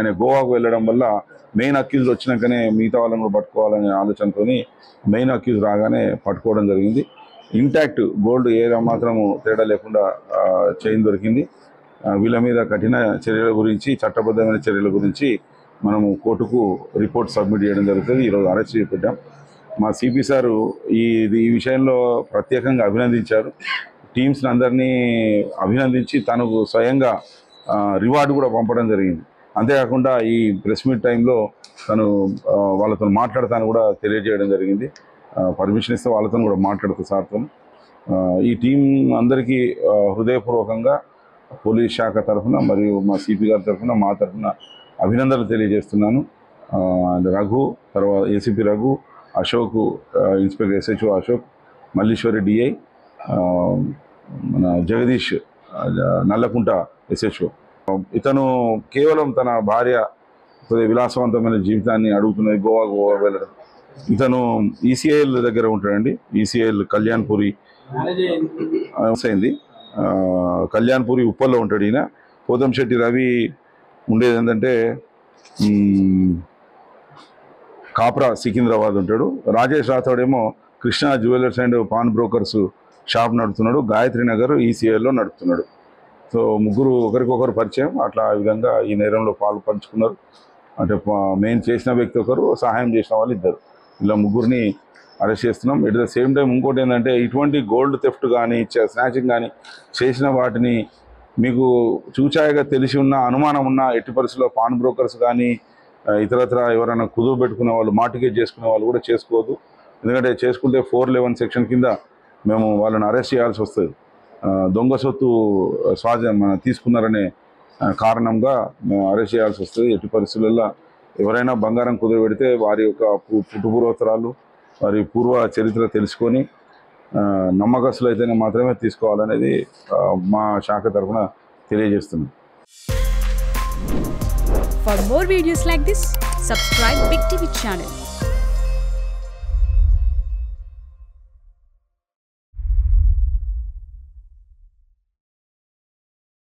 ఆయన గోవాకు వెళ్ళడం వల్ల మెయిన్ అక్యూజ్ వచ్చినాకనే మిగతా వాళ్ళని కూడా పట్టుకోవాలనే ఆలోచనతో మెయిన్ అక్యూజ్ రాగానే పట్టుకోవడం జరిగింది. ఇంటాక్ట్ గోల్డ్ ఏ మాత్రము తేడా లేకుండా చైన్ దొరికింది. వీళ్ళ మీద కఠిన చర్యల గురించి చట్టబద్ధమైన చర్యల గురించి మనము కోర్టుకు రిపోర్ట్ సబ్మిట్ చేయడం జరుగుతుంది. ఈరోజు అరెస్ట్ చేపట్టాం. మా సిపి సారు ఈ ఈ విషయంలో ప్రత్యేకంగా అభినందించారు. టీమ్స్ని అందరినీ అభినందించి తనకు స్వయంగా రివార్డు కూడా పంపడం జరిగింది. అంతేకాకుండా ఈ ప్రెస్ మీట్ టైంలో తను వాళ్ళతో మాట్లాడతాను కూడా తెలియజేయడం జరిగింది. పర్మిషన్ ఇస్తే వాళ్ళతో కూడా మాట్లాడుతూ సార్తో ఈ టీం అందరికీ హృదయపూర్వకంగా పోలీస్ శాఖ తరఫున మరియు మా సిపి గారి తరఫున మా తరఫున అభినందనలు తెలియజేస్తున్నాను. అండ్ రఘు తర్వాత ACP Raghu Ashok inspector SHO Ashok Malleshwari DI మన జగదీష్ నల్లకుంట ఎస్హెచ్ఓ. ఇతను కేవలం తన భార్య విలాసవంతమైన జీవితాన్ని అడుగుతున్నది గోవా గోవా వెళ్ళడం. ఇతను ఈసీఐఎల్ దగ్గర ఉంటాడండి. ఈసీఐఎల్ కళ్యాణ్పురి అయింది కళ్యాణ్పురి ఉప్పల్లో ఉంటాడు ఈయన. పోతంశెట్టి రవి ఉండేది ఏంటంటే కాప్రా సికింద్రాబాద్ ఉంటాడు. రాజేష్ రాథోడ్ ఏమో Krishna jewellers and pawn brokers shop నడుపుతున్నాడు. గాయత్రి నగర్ ఈసీఐలో నడుపుతున్నాడు. సో ముగ్గురు ఒకరికొకరు పరిచయం. అట్లా ఆ విధంగా ఈ నేరంలో పాలు పంచుకున్నారు. అంటే మెయిన్ చేసిన వ్యక్తి ఒకరు సహాయం చేసిన వాళ్ళు ఇద్దరు. ఇలా ముగ్గురిని అరెస్ట్ చేస్తున్నాం. ఎట్ ద సేమ్ టైం ఇంకోటి ఏంటంటే ఇటువంటి గోల్డ్ థెఫ్ట్ కానీ స్నాచింగ్ కానీ చేసిన వాటిని మీకు చూచాయగా తెలిసి ఉన్న అనుమానం ఉన్న ఎట్టి పరిస్థితుల్లో పాన్ బ్రోకర్స్ కానీ ఇతరత్ర ఎవరైనా కుదువు పెట్టుకునే వాళ్ళు మార్టిగేజ్ చేసుకునే వాళ్ళు కూడా చేసుకోవద్దు. ఎందుకంటే చేసుకుంటే ఫోర్ లెవెన్ సెక్షన్ కింద మేము వాళ్ళని అరెస్ట్ చేయాల్సి వస్తుంది. దొంగ సొత్తు స్వాధ మన తీసుకున్నారనే కారణంగా మేము అరెస్ట్ చేయాల్సి వస్తుంది. ఎట్టి పరిస్థితులలో ఎవరైనా బంగారం కుదువ వారి యొక్క పుట్టుపూర్వోత్తరాలు వారి పూర్వ చరిత్ర తెలుసుకొని నమ్మకస్తులు అయితేనే మాత్రమే తీసుకోవాలనేది మా శాఖ తరఫున తెలియజేస్తున్నాం. For more videos like this, subscribe Big TV channel.